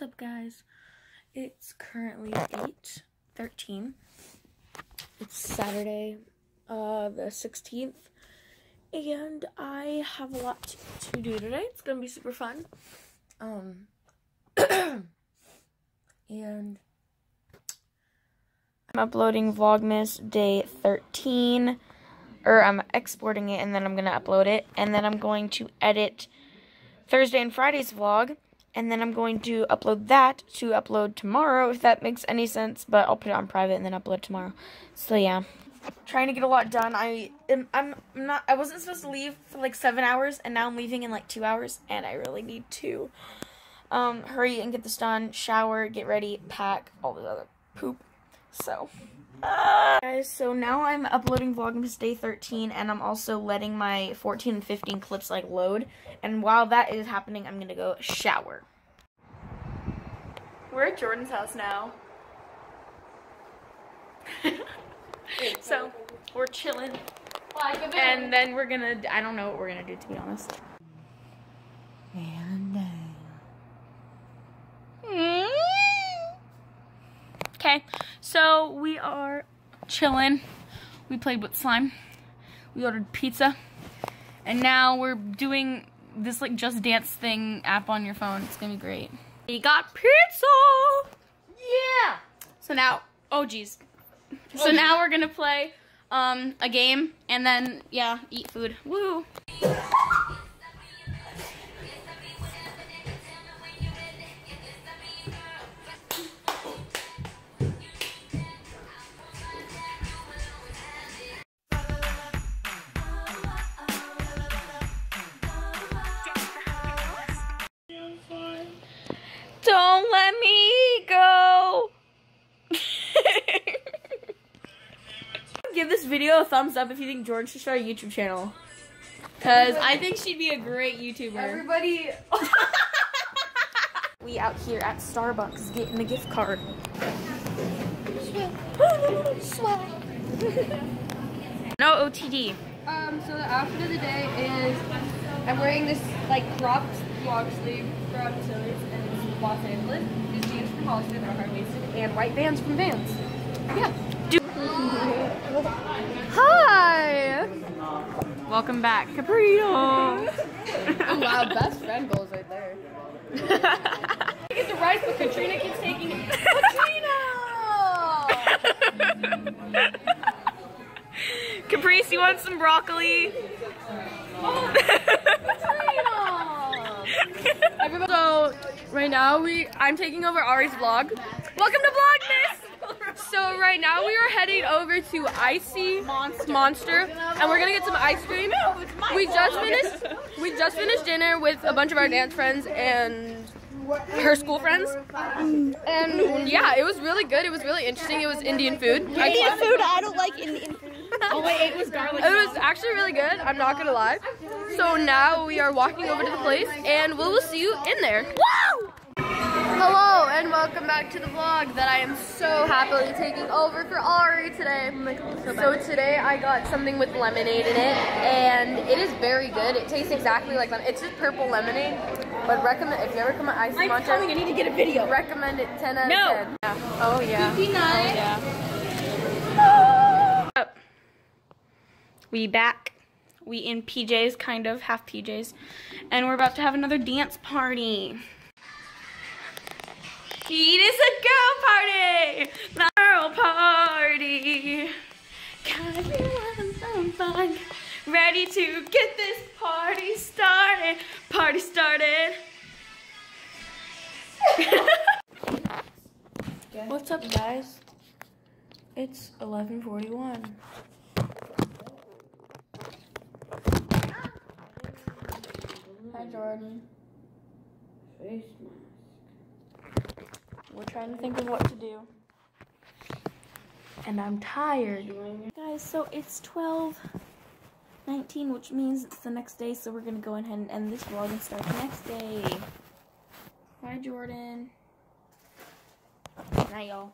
What's up guys? It's currently 8.13. It's Saturday, uh, the 16th. And I have a lot to do today. It's gonna be super fun. Um, and I'm uploading Vlogmas day 13. Or I'm exporting it and then I'm gonna upload it. And then I'm going to edit Thursday and Friday's vlog and then I'm going to upload that to upload tomorrow, if that makes any sense, but I'll put it on private and then upload tomorrow. So yeah, trying to get a lot done. I am, I'm not, I wasn't supposed to leave for like seven hours, and now I'm leaving in like two hours, and I really need to um, hurry and get this done, shower, get ready, pack, all the other poop. So, guys, so now I'm uploading Vlogmas Day 13, and I'm also letting my 14 and 15 clips like load. And while that is happening, I'm gonna go shower. We're at Jordan's house now. so we're chilling, and then we're gonna. I don't know what we're gonna do to be honest. And uh, Okay, so we are chilling. We played with slime. We ordered pizza. And now we're doing this like Just Dance thing app on your phone. It's gonna be great. We got pizza! yeah. So now, oh geez. So now we're gonna play um, a game and then, yeah, eat food. Woo! Don't let me go. Give this video a thumbs up if you think Jordan should start a YouTube channel. Cause I think she'd be a great YouTuber. Everybody. we out here at Starbucks getting a gift card. no OTD. Um, so the outfit of the day is I'm wearing this like cropped long sleeve from Tilly's and it's Los Angeles. These jeans from Hollister, they're hard waisted, and white Vans from Vans. Yeah. Hi. Welcome back, Caprino. Oh wow, best friend goals right there. I get the rice, but Katrina keeps taking it. Katrina! Caprice, you want some broccoli? Everybody, so right now we I'm taking over Ari's vlog. Welcome to Vlogmas. So right now we are heading over to Icy Monster, and we're gonna get some ice cream. We just finished we just finished dinner with a bunch of our dance friends and her school friends. And yeah, it was really good. It was really interesting. It was Indian food. Indian food. I don't like Indian food. Oh wait, it was garlic. It was actually really good. I'm not gonna lie. So now we are walking over to the place, and we will see you in there. Woo! Hello and welcome back to the vlog that I am so happily taking over for Ari today. Oh so today I got something with lemonade in it, and it is very good. It tastes exactly like lemon. It's just purple lemonade, but recommend if you ever come to Icy I'm Monster, telling you, I need to get a video. recommend it 10 out No. of 10. Yeah. Oh yeah. 59. Ah. Up. We back. We in PJs, kind of, half PJs. And we're about to have another dance party. It is a girl party! Not girl party! Cause we want some fun. Ready to get this party started. Party started. What's up, guys? It's 1141. Hi, Jordan. Face We're trying to think of what to do. And I'm tired. Guys, so it's 12 19, which means it's the next day, so we're gonna go ahead and end this vlog and start the next day. Hi, Jordan. Night, y'all.